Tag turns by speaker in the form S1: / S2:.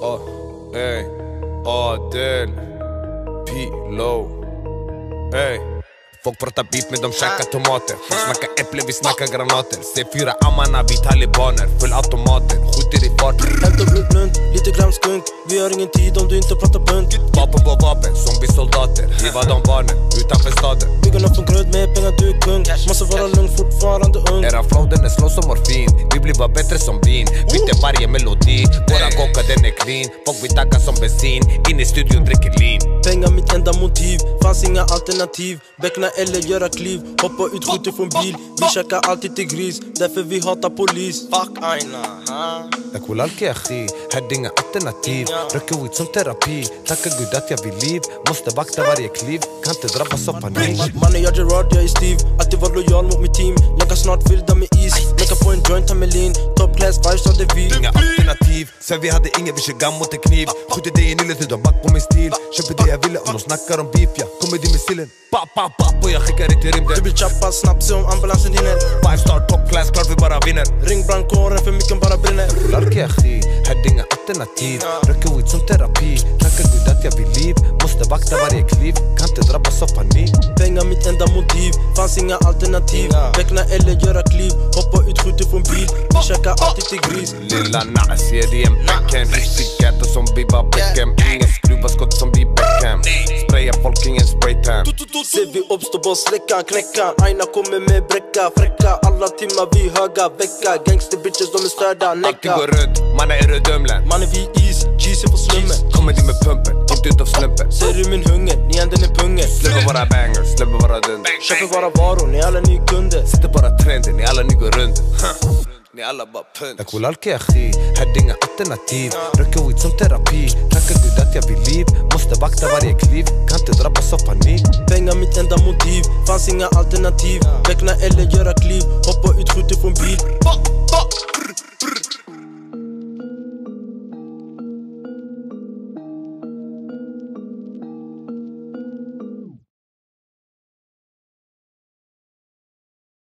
S1: Oh, hey, oh, then, Pete Low, hey. Folk pratar beat men de käkar tomater Folk snackar äpplen, vi snackar granater. C4 ammarna, vi talibaner Full automater, skjuter i farten
S2: Hämta blunt, blunt, lite gram skunk Vi har ingen tid om du inte pratar bunt.
S1: Vapen på vapen, zombiesoldater Hiva de barnen, utanför staden.
S2: Byggarna från gröd med pengar du är kung. Måste vara lugn, fortfarande ung.
S1: Eran flow den är slow som morfin. Vi blir bara bättre som vin. Byter varje melodi Våran kocka den är clean, folk vi tankar som bensin In i studion dricker lean.
S2: Pengar mitt enda motiv, fanns inga alternativ. Beckna eller göra kliv, hoppa ut, skjuter från bil. Vi käkar alltid till gris, därför vi hatar polis. Fuck aina, Jag
S1: kollar alltid akhi, hade inga alternativ. Röker weed som terapi, tacka gud att jag vill liv. Måste vakta varje kliv, kan inte drabbas av panik
S2: Mannen jag är Gerard, jag är Steve, alltid var lojal mot mitt team. Länkar snart fyllda med is, länkar på en joint, ta med lean Top class vibes, av det vi
S1: Inga alternativ, sen vi hade inget, vi kör gamm mot en kniv. Skjuter dig i nyllet, nu de back på min stil. Köper det jag ville om de snackar om beef, ja. Kommer dit med stilen, pap, pap, pap Och jag skickar det till
S2: Du
S1: rymden
S2: vill chappa snabbt, se om ambulansen hinner.
S1: Five star, top class, klart vi bara vinner.
S2: Ring brandkåren för micken bara brinner.
S1: Larki akhi, hade inga alternativ. Röker weed som terapi. Tackar gud att jag vill liv. Måste vakta varje kliv. Kan inte drabbas av panik
S2: fanns inga alternativ. Beckna eller göra kliv, hoppa ut, skjuter från bil. Vi käkar alltid till gris.
S1: Lilla Nas ger i en backhand Riktig ghetto som Biba Beckham. Ingen skruva skott som blir Beckham. Spraya folk, ingen spraytan.
S2: Ser vi uppstå, bara släcka, knäcka. Aina kommer med bräcka, fräcka. Alla timmar vi höga, väcka. Gangster bitches, de är störda, näcka.
S1: Går runt, man är rödömlen
S2: Mannen vi is, GC på slummen.
S1: Kommer dit med pumpen, inte utav slumpen.
S2: Ser du min hunger,
S1: Släpper våra bangers, släpper våra dunder.
S2: Köper våra varor, ni alla ni kunder.
S1: Sätter bara trender, ni alla ni går runt. Ni alla bara punch. Jag kollar alki akhi, hade inga alternativ. Röker weed som terapi, tackar gud att jag vill liv. Måste vakta varje kliv, kan inte drabbas av panik
S2: Pengar mitt enda motiv, fanns inga alternativ. Räkna eller göra kliv, hoppa